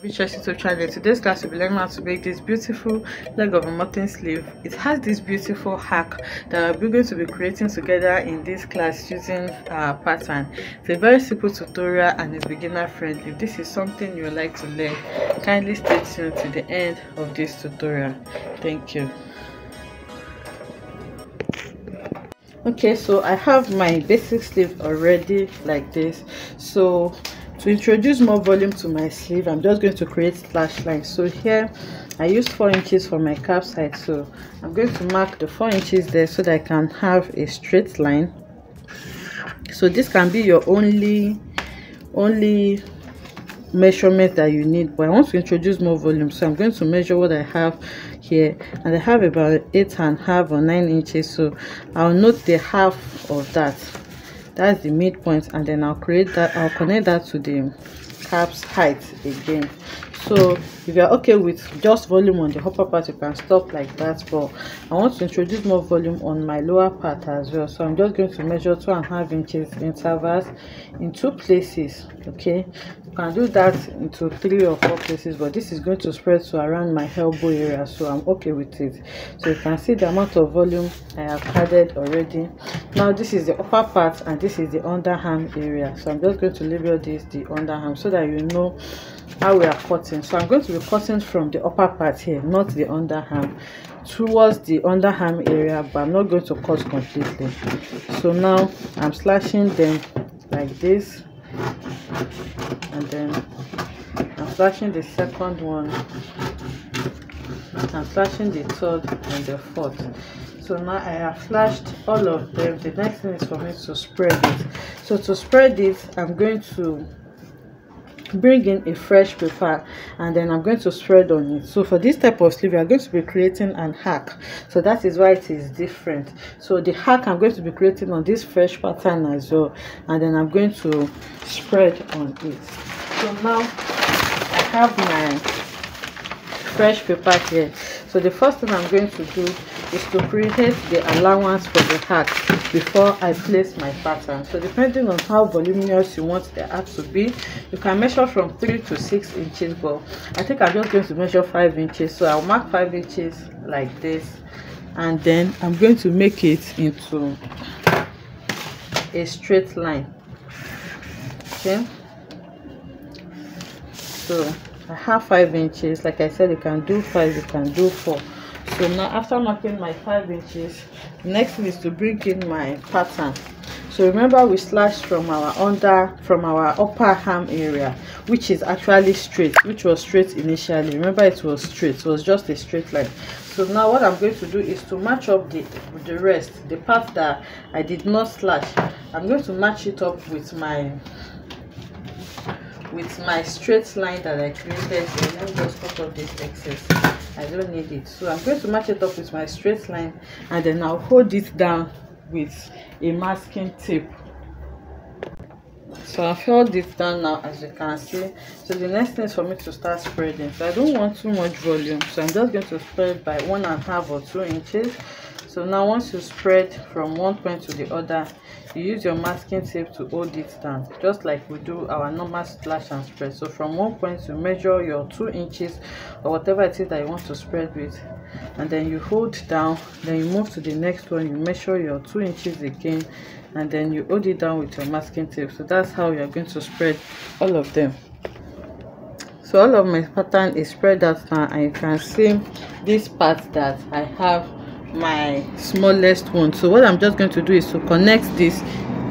Richard YouTube channel. Today's class will be learning how to make this beautiful leg of a mutton sleeve. It has this beautiful arc that we're going to be creating together in this class using our pattern. It's a very simple tutorial and it's beginner friendly. If this is something you would like to learn, kindly stay tuned to the end of this tutorial. Thank you. Okay, so I have my basic sleeve already like this. So to introduce more volume to my sleeve i'm just going to create slash lines so here i used four inches for my cap side so i'm going to mark the four inches there so that i can have a straight line. So this can be your only only measurement that you need but i want to introduce more volume. So i'm going to measure what i have here and i have about eight and a half or nine inches so i'll note the half of that that's the midpoint and then i'll create that i'll connect that to the cap's height again. So if you're okay with just volume on the upper part you can stop like that but i want to introduce more volume on my lower part as well. So i'm just going to measure two and a half inches intervals in two places okay? You can do that into three or four places but this is going to spread to around my elbow area so i'm okay with it. So you can see the amount of volume i have added already now this is the upper part and this is the underarm area. So i'm just going to label this the underarm so that you know how we are cutting. So i'm going to be cutting from the upper part here not the underarm towards the underarm area but i'm not going to cut completely. So now i'm slashing them like this and then i'm slashing the second one i'm slashing the third and the fourth so now i have slashed all of them. The next thing is for me to spread it. So to spread it i'm going to bring in a fresh paper and then i'm going to spread on it. So for this type of sleeve we are going to be creating an arc. So that is why it is different. So the arc i'm going to be creating on this fresh pattern as well. And then i'm going to spread on it. So now i have my fresh paper here. So the first thing i'm going to do is to create the allowance for the hat before I place my pattern. So depending on how voluminous you want the hat to be, you can measure from 3 to 6 inches but I think I'm just going to measure 5 inches. So I'll mark 5 inches like this and then I'm going to make it into a straight line. Okay. So I have 5 inches. Like I said, you can do 5, you can do 4 so now after marking my five inches next is to bring in my pattern. So remember we slashed from our under from our upper arm area which is actually straight which was straight initially. Remember it was straight it was just a straight line. So now what i'm going to do is to match up the the rest the part that i did not slash. I'm going to match it up with my with my straight line that i created so let me just cut off this excess. I don't need it. So I'm going to match it up with my straight line and then I'll hold it down with a masking tape. So I've held it down now as you can see. So the next thing is for me to start spreading. So I don't want too much volume. So I'm just going to spread by one and a half or two inches so now once you spread from one point to the other you use your masking tape to hold it down just like we do our normal slash and spread. So from one point you measure your two inches or whatever it is that you want to spread with and then you hold down. Then you move to the next one you measure your two inches again and then you hold it down with your masking tape. So that's how you're going to spread all of them. So all of my pattern is spread out now and you can see this part that i have my smallest one. So what i'm just going to do is to connect this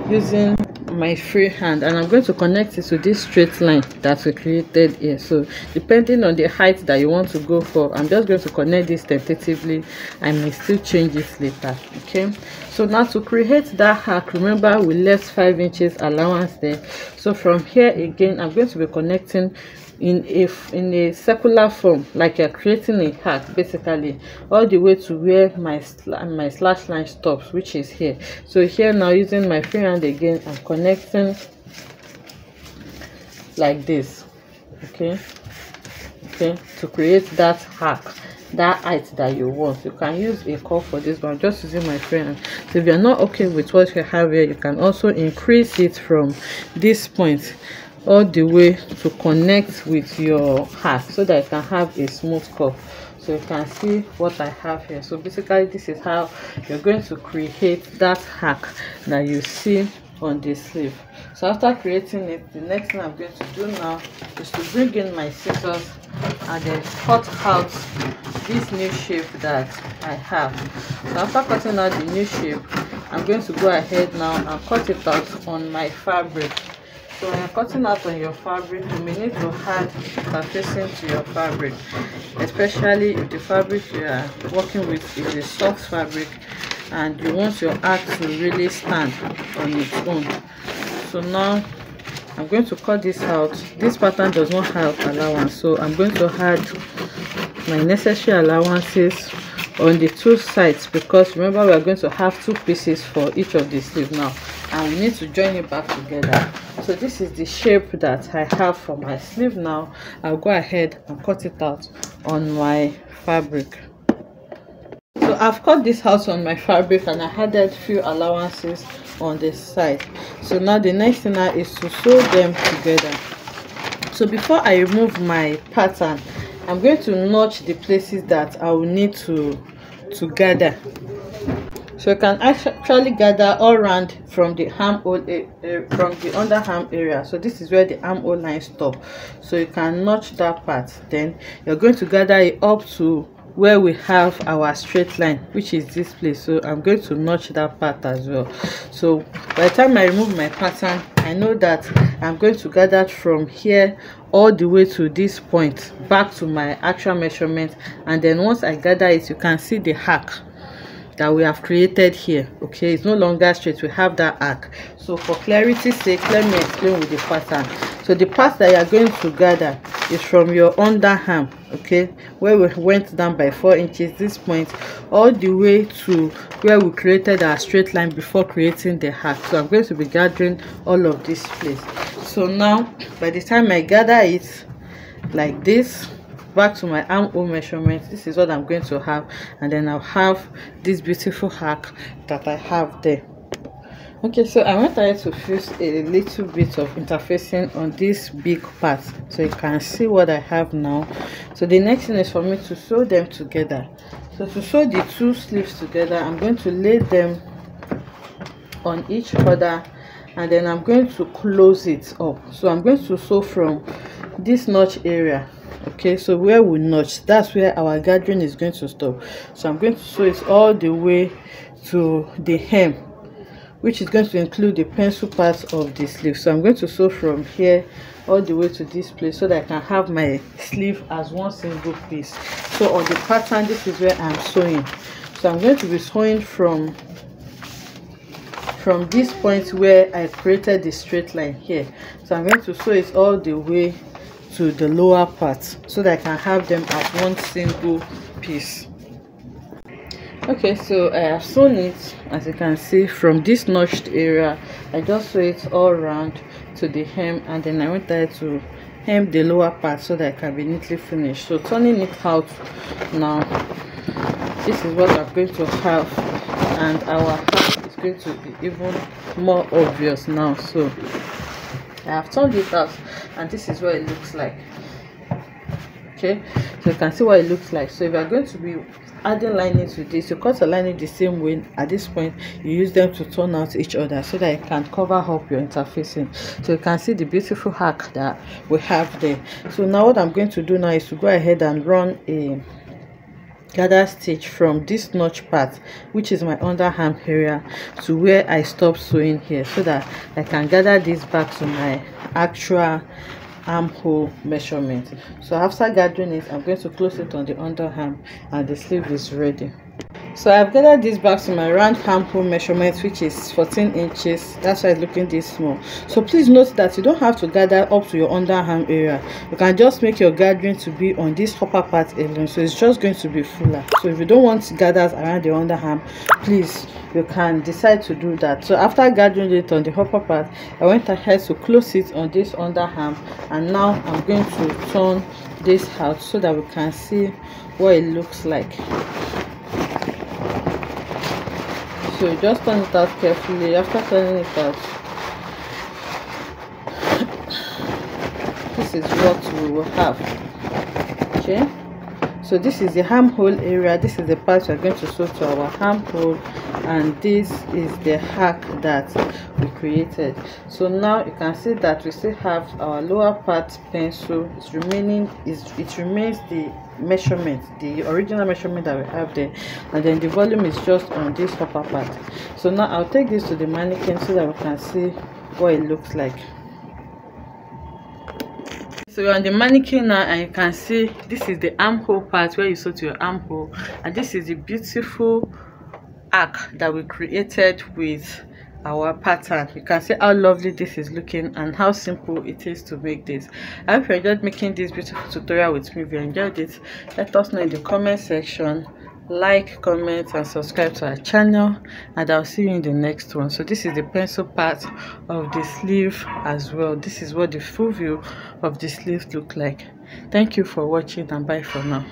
using my free hand and i'm going to connect it to this straight line that we created here. So depending on the height that you want to go for i'm just going to connect this tentatively. I may still change it later okay? So now to create that arc remember we left five inches allowance there. So from here again i'm going to be connecting in a in a circular form like you're creating a arc basically all the way to where my my slash line stops which is here. So here now using my free hand again i'm connecting like this okay? Okay to create that arc that height that you want. You can use a curve for this i'm just using my friend so if you're not okay with what you have here you can also increase it from this point all the way to connect with your arc so that you can have a smooth curve so you can see what i have here. So basically this is how you're going to create that arc that you see on the sleeve. So after creating it the next thing i'm going to do now is to bring in my scissors and then cut out this new shape that i have. So after cutting out the new shape i'm going to go ahead now and cut it out on my fabric so when you're cutting out on your fabric. You may need to add interfacing to your fabric especially if the fabric you are working with is a soft fabric and you want your art to really stand on its own. So now i'm going to cut this out. This pattern does not have allowance so i'm going to add my necessary allowances on the two sides because remember we are going to have two pieces for each of the sleeves now and we need to join it back together. So this is the shape that i have for my sleeve now. I'll go ahead and cut it out on my fabric. So i've cut this out on my fabric and i added a few allowances on this side. So now the next thing now is to sew them together. So before i remove my pattern i'm going to notch the places that i will need to to gather. So you can actually gather all around from the armhole eh, eh, from the under arm area. So this is where the armhole line stop. So you can notch that part. Then you're going to gather it up to where we have our straight line which is this place. So i'm going to notch that part as well. So by the time i remove my pattern i know that i'm going to gather from here all the way to this point back to my actual measurement and then once i gather it you can see the hack that we have created here okay? It's no longer straight we have that arc. So for clarity's sake let me explain with the pattern. So the part that you are going to gather is from your underarm okay where we went down by four inches. This point all the way to where we created our straight line before creating the arc so i'm going to be gathering all of this place. So now by the time i gather it like this back to my armhole measurement this is what i'm going to have. And then i'll have this beautiful hack that i have there okay so i want to fuse a little bit of interfacing on this big part. So you can see what i have now. So the next thing is for me to sew them together. So to sew the two sleeves together i'm going to lay them on each other and then i'm going to close it up. So i'm going to sew from this notch area okay? So where we notch that's where our gathering is going to stop. So i'm going to sew it all the way to the hem which is going to include the pencil part of the sleeve. So i'm going to sew from here all the way to this place so that i can have my sleeve as one single piece. So on the pattern this is where i'm sewing. So i'm going to be sewing from from this point where i created the straight line here. So i'm going to sew it all the way to the lower part so that I can have them as one single piece okay so I have sewn it as you can see from this notched area. I just sew it all around to the hem and then I went there to hem the lower part so that it can be neatly finished. So turning it out now this is what I'm going to have and our hat is going to be even more obvious now. So I have turned it out and this is what it looks like. Okay? So you can see what it looks like. So if you're going to be adding lining to this. You cut the lining the same way at this point you use them to turn out each other so that you can cover up your interfacing. So you can see the beautiful arc that we have there. So now what i'm going to do now is to go ahead and run a gather stitch from this notch part which is my underarm area to where i stop sewing here so that i can gather this back to my actual armhole measurement. So after gathering it i'm going to close it on the underarm and the sleeve is ready so i've gathered this back to my round armhole measurement which is 14 inches. That's why it's looking this small. So please note that you don't have to gather up to your underarm area. You can just make your gathering to be on this upper part alone. So it's just going to be fuller. So if you don't want gathers around the underarm please you can decide to do that. So after gathering it on the upper part i went ahead to close it on this underarm and now i'm going to turn this out so that we can see what it looks like so just turn it out carefully after turning it out. This is what we will have. Okay? So this is the armhole area. This is the part we're going to sew to our armhole. And this is the arc that we created. So now you can see that we still have our lower part pencil. It's remaining is it remains the measurement the original measurement that we have there and then the volume is just on this upper part. So now i'll take this to the mannequin so that we can see what it looks like. So you're on the mannequin now and you can see this is the armhole part where you sew to your armhole. And this is the beautiful arc that we created with our pattern. You can see how lovely this is looking and how simple it is to make this. I hope you enjoyed making this beautiful tutorial with me. If you enjoyed it let us know in the comment section. Like comment and subscribe to our channel and i'll see you in the next one. So this is the pencil part of the sleeve as well. This is what the full view of the sleeve look like. Thank you for watching and bye for now